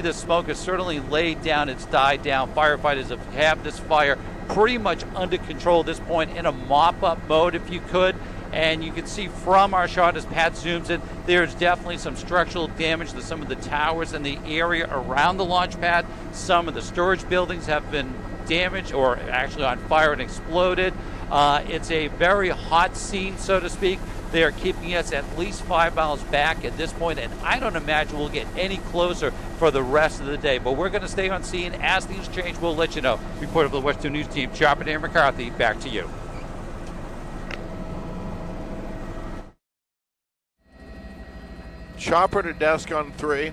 The smoke has certainly laid down, it's died down. Firefighters have had this fire pretty much under control at this point in a mop up mode, if you could. And you can see from our shot as Pat zooms in, there's definitely some structural damage to some of the towers in the area around the launch pad. Some of the storage buildings have been damaged or actually on fire and exploded. Uh, it's a very hot scene, so to speak. They are keeping us at least five miles back at this point, and I don't imagine we'll get any closer for the rest of the day. But we're going to stay on scene. As things change, we'll let you know. Reporter for the WESH 2 News Team, Chopper Dan McCarthy, back to you. Chopper to desk on three.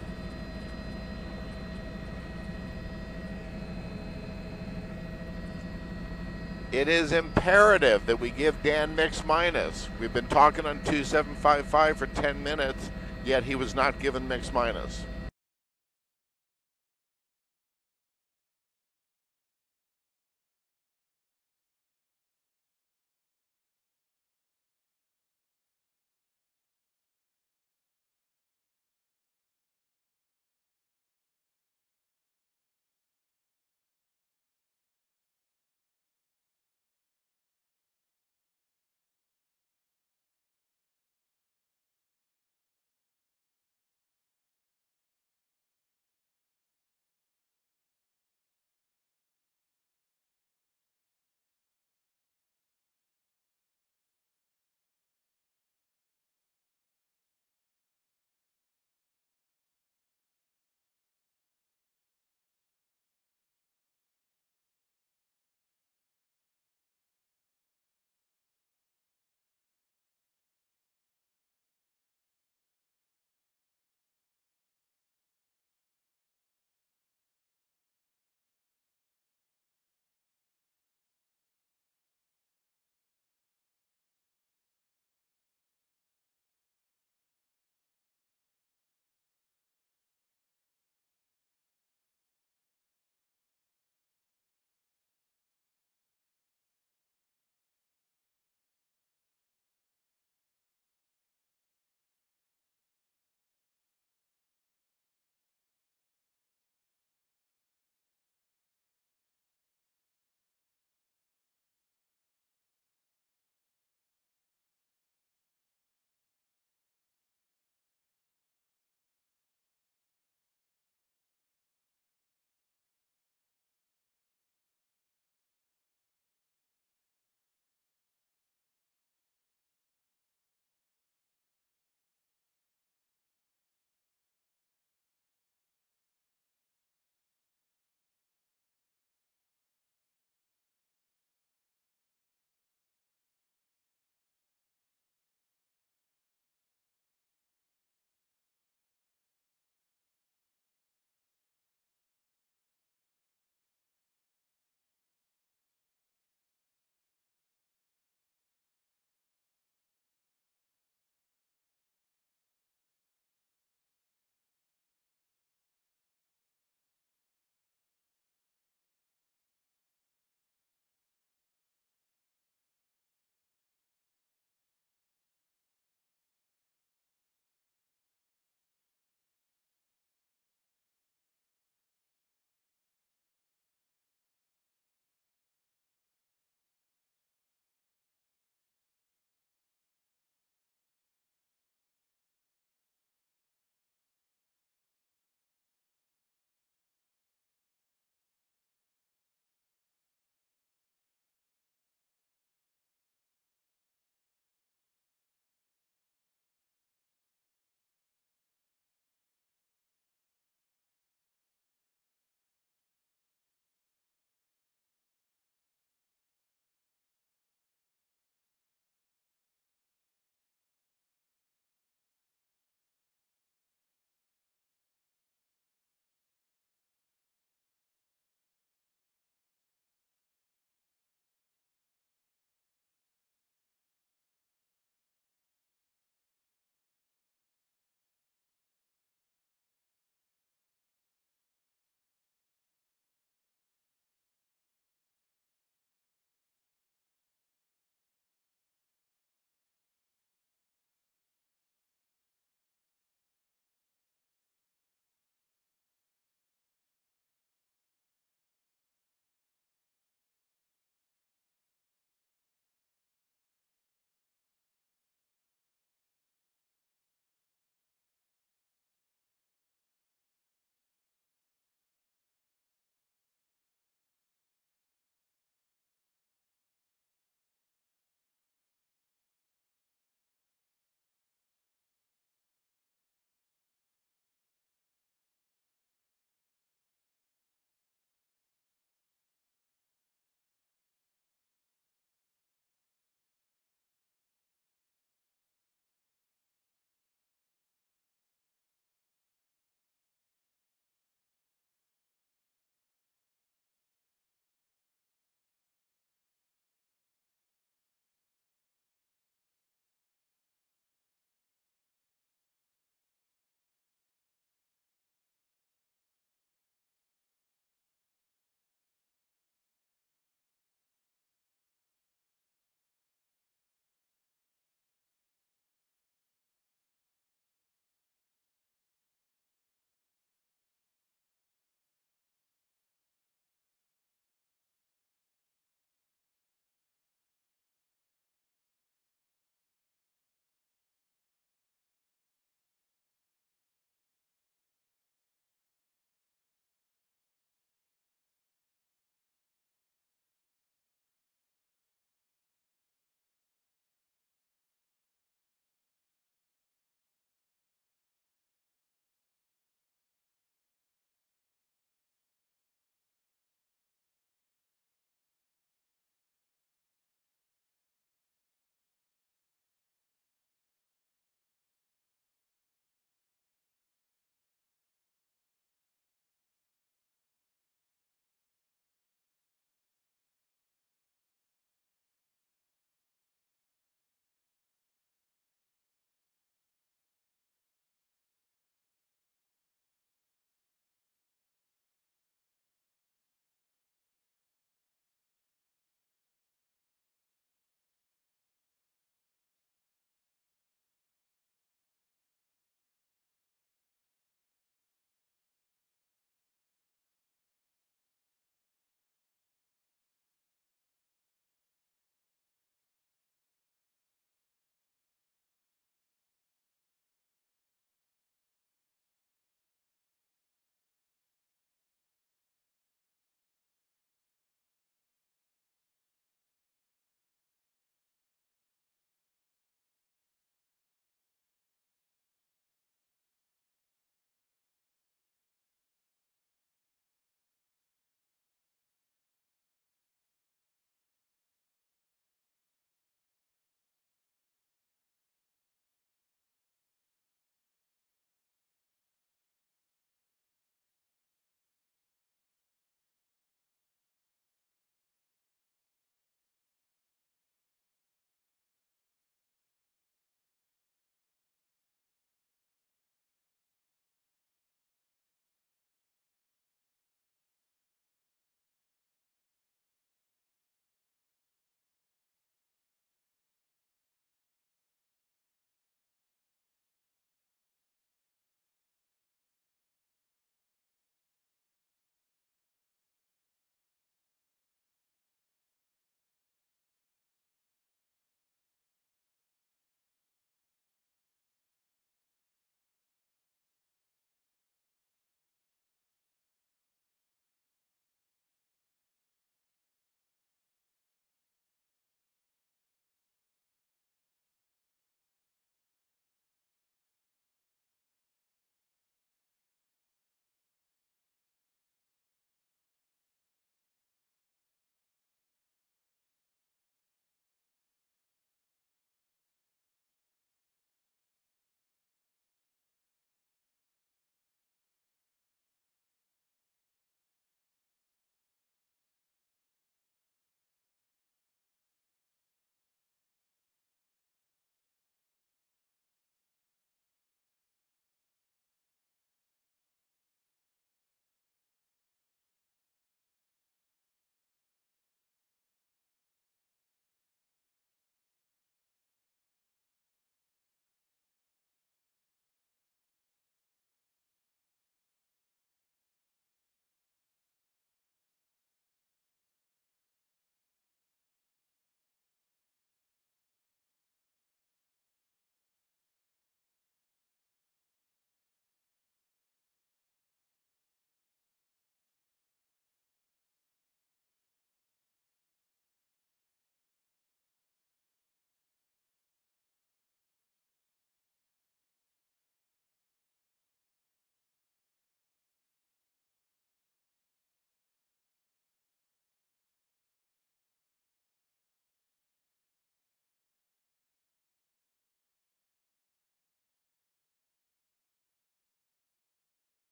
It is imperative that we give Dan mix minus. We've been talking on 2755 for 10 minutes, yet he was not given mix minus.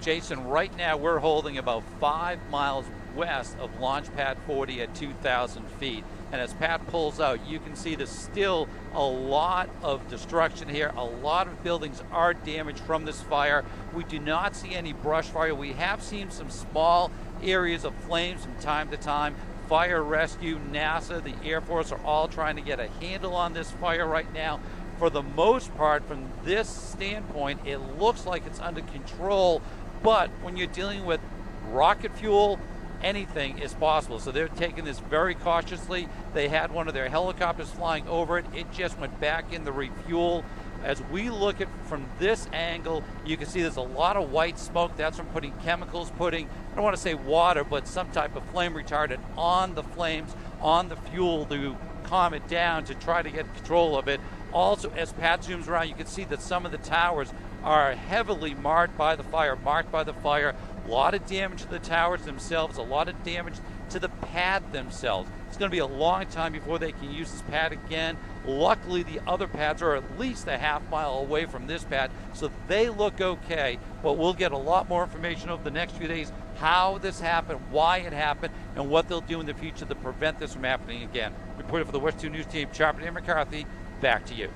Jason, right now we're holding about five miles west of Launch Pad 40 at 2,000 feet. And as Pat pulls out, you can see there's still a lot of destruction here. A lot of buildings are damaged from this fire. We do not see any brush fire. We have seen some small areas of flames from time to time. Fire rescue, NASA, the Air Force are all trying to get a handle on this fire right now. For the most part, from this standpoint, it looks like it's under control. But when you're dealing with rocket fuel, anything is possible. So they're taking this very cautiously. They had one of their helicopters flying over it. It just went back in the refuel. As we look at from this angle, you can see there's a lot of white smoke. That's from putting chemicals, putting, I don't want to say water, but some type of flame retardant on the flames, on the fuel to calm it down to try to get control of it. Also, as Pat zooms around, you can see that some of the towers are heavily marked by the fire, marked by the fire. A lot of damage to the towers themselves, a lot of damage to the pad themselves. It's going to be a long time before they can use this pad again. Luckily, the other pads are at least a half mile away from this pad, so they look okay. But we'll get a lot more information over the next few days how this happened, why it happened, and what they'll do in the future to prevent this from happening again. Reporter for the WESH 2 News Team, and McCarthy, back to you.